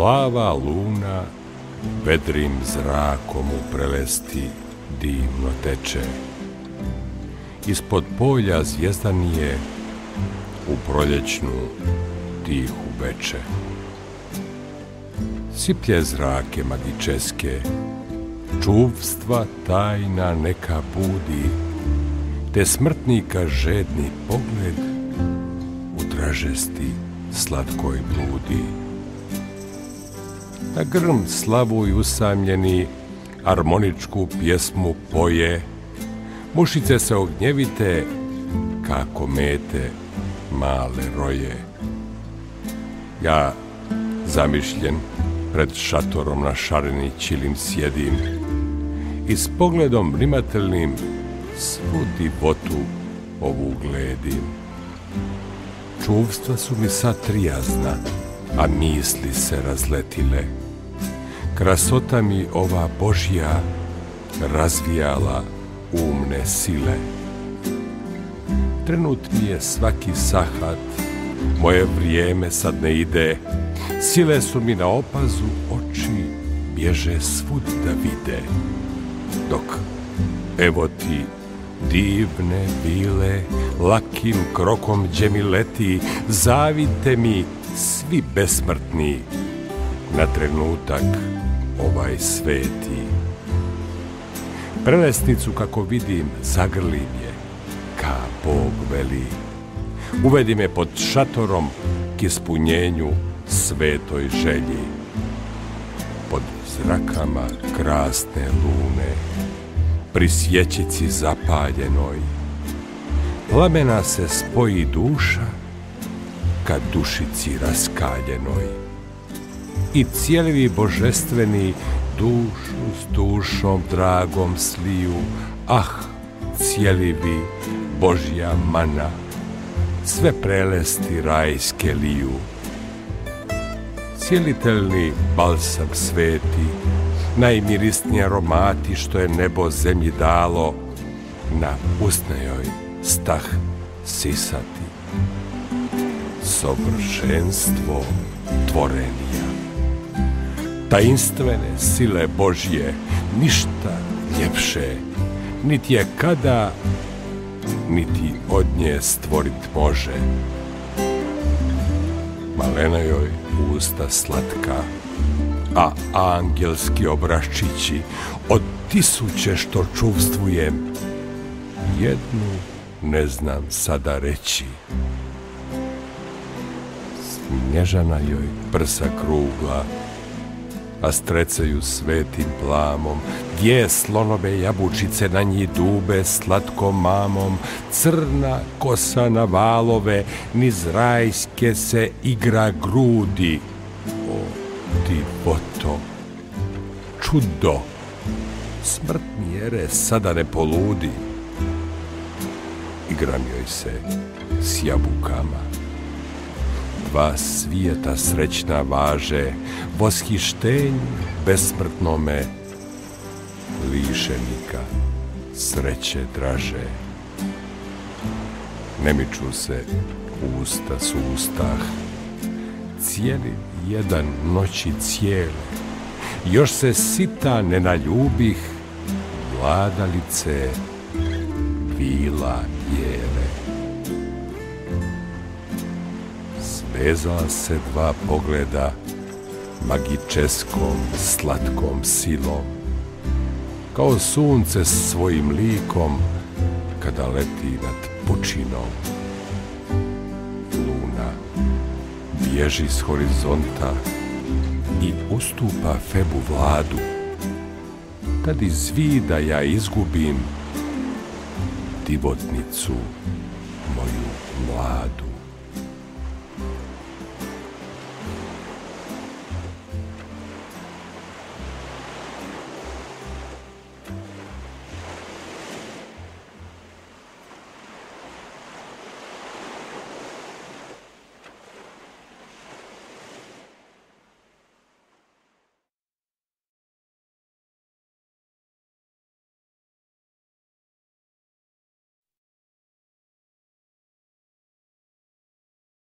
Plava luna vedrim zrakom u prelesti divno teče. Ispod polja zvjezdanije u proljećnu tihu veče. Siplje zrake magičeske, čuvstva tajna neka budi, te smrtnika žedni pogled u dražesti slatkoj bludi. Na grm slavuj usamljeni, harmoničku pjesmu poje, mušice se ognjevite, kako mete male roje. Ja, zamišljen, pred šatorom na šareni čilim sjedim i s pogledom vrimatelnim svu divotu ovu gledim. Čuvstva su mi sad trijazna, a misli se razletile. Krasota mi ova Božja razvijala umne sile. Trenut mi je svaki sahat, moje vrijeme sad ne ide, sile su mi na opazu, oči bježe svud da vide. Dok, evo ti, divne bile, lakim krokom gdje mi leti, zavite mi svi besmrtni, na trenutak ovaj sveti. Prelesnicu kako vidim zagrlim je, ka Bog veli. Uvedi me pod šatorom k ispunjenju svetoj želji. Pod zrakama krasne lune, pri sjećici zapaljenoj, plamena se spoji duša ka dušici raskaljenoj. I cijelivi božestveni dušu s dušom dragom sliju, ah, cijelivi Božja mana, sve prelesti rajske liju. Cijelitelni balsam sveti, najmirisniji aromati što je nebo zemlji dalo, na usnejoj stah sisati. Sovršenstvo tvorenija. Tajinstvene sile Božje, ništa ljepše, niti je kada, niti od nje stvorit može. Malena joj usta slatka, a angelski obraščići od tisuće što čuvstvujem, jednu ne znam sada reći. Snježana joj prsa krugla, a strecaju svetim plamom, gdje slonove jabučice na njih dube slatkom mamom, crna kosa na valove, niz rajske se igra grudi. O, divoto, čudo, smrt mjere sada ne poludi. Igram joj se s jabukama dva svijeta srećna važe, voshištenju besmrtnome, lišenika sreće draže. Ne miču se usta s ustah, cijeli jedan noći cijele, još se sita ne naljubih, vladalice vila bijele. vezala se dva pogleda magičeskom, slatkom silom, kao sunce svojim likom kada leti nad pučinom. Bježi s horizonta i ustupa Febu vladu, tad iz vida ja izgubim divotnicu moju mladu.